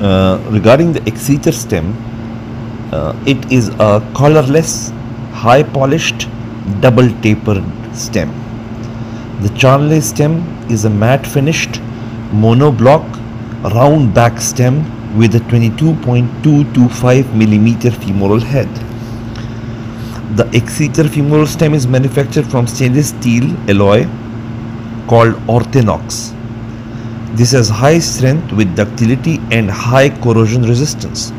Uh, regarding the Exeter stem, uh, it is a collarless, high polished, double tapered stem. The Charnley stem is a matte finished, monoblock, round back stem with a 22.225 mm femoral head. The Exeter femoral stem is manufactured from stainless steel alloy called Orthinox. This has high strength with ductility and high corrosion resistance.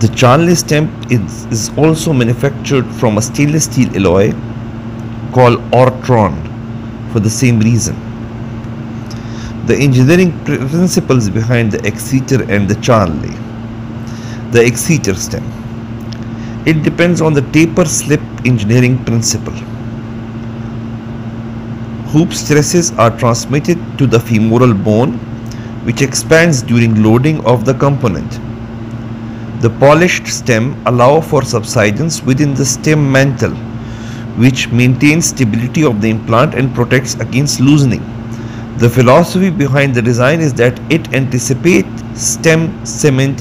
The Charnley stem is, is also manufactured from a stainless steel alloy called Ortron for the same reason. The engineering principles behind the Exeter and the Charnley. The Exeter stem. It depends on the taper slip engineering principle. Hoop stresses are transmitted to the femoral bone which expands during loading of the component. The polished stem allow for subsidence within the stem mantle which maintains stability of the implant and protects against loosening. The philosophy behind the design is that it anticipates stem cement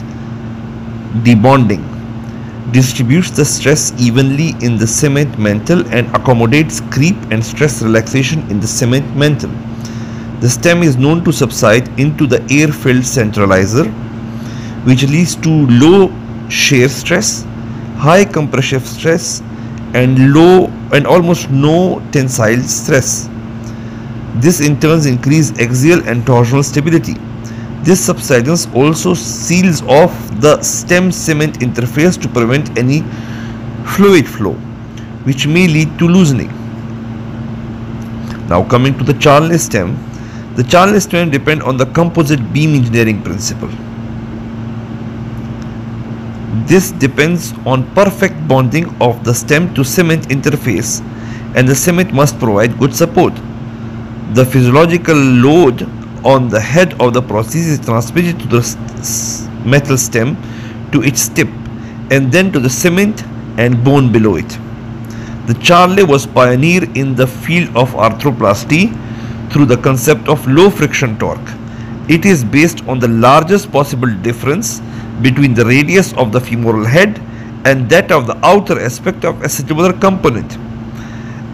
debonding distributes the stress evenly in the cement mantle and accommodates creep and stress relaxation in the cement mantle. The stem is known to subside into the air-filled centralizer which leads to low shear stress, high compressive stress and low and almost no tensile stress. This in turn increases axial and torsional stability. This subsidence also seals off the stem cement interface to prevent any fluid flow which may lead to loosening. Now coming to the Charnley stem, the Charnley stem depend on the composite beam engineering principle. This depends on perfect bonding of the stem to cement interface and the cement must provide good support. The physiological load on the head of the process is transmitted to the metal stem to its tip and then to the cement and bone below it. The Charnley was pioneer in the field of arthroplasty through the concept of low friction torque. It is based on the largest possible difference between the radius of the femoral head and that of the outer aspect of acetabular component.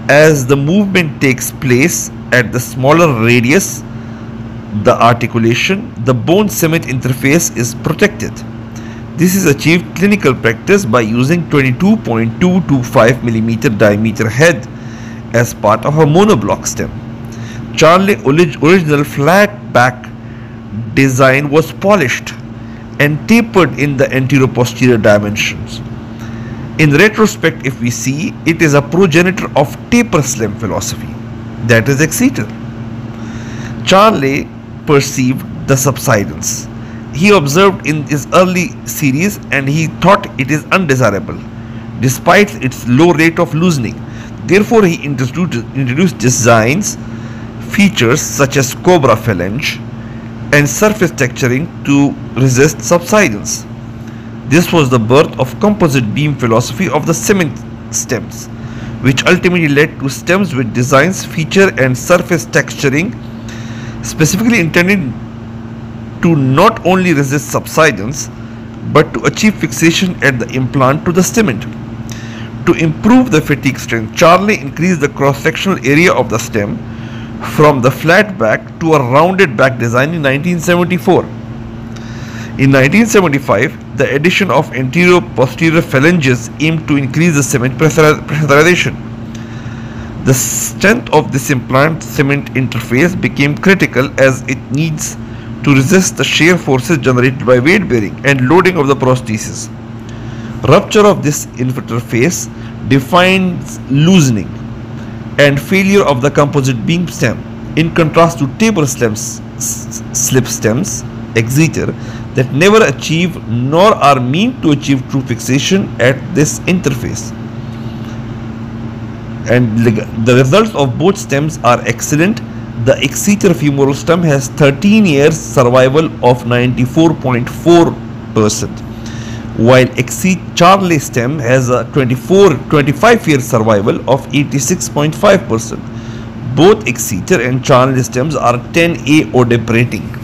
As the movement takes place at the smaller radius, the articulation, the bone cement interface is protected. This is achieved clinical practice by using 22.225 mm diameter head as part of a monoblock stem. Charnley original flat back design was polished and tapered in the anterior-posterior dimensions. In retrospect, if we see, it is a progenitor of taper stem philosophy, that is Exeter. Charnley perceived the subsidence. He observed in his early series and he thought it is undesirable despite its low rate of loosening. Therefore, he introduced, introduced designs, features such as cobra flange and surface texturing to resist subsidence. This was the birth of composite beam philosophy of the cement stems, which ultimately led to stems with designs, feature and surface texturing specifically intended to not only resist subsidence but to achieve fixation at the implant to the cement. To improve the fatigue strength, Charnley increased the cross-sectional area of the stem from the flat back to a rounded back design in 1974. In 1975, the addition of anterior-posterior flanges aimed to increase the cement pressurization. The strength of this implant cement interface became critical as it needs to resist the shear forces generated by weight bearing and loading of the prosthesis. Rupture of this interface defines loosening and failure of the composite beam stem in contrast to taper stems, slip stems, Exeter, that never achieve nor are meant to achieve true fixation at this interface and the results of both stems are excellent. The Exeter femoral stem has 13 years survival of 94.4% while Exeter Charnley stem has a 24 25 year survival of 86.5%. Both Exeter and Charnley stems are 10A ODEP rating.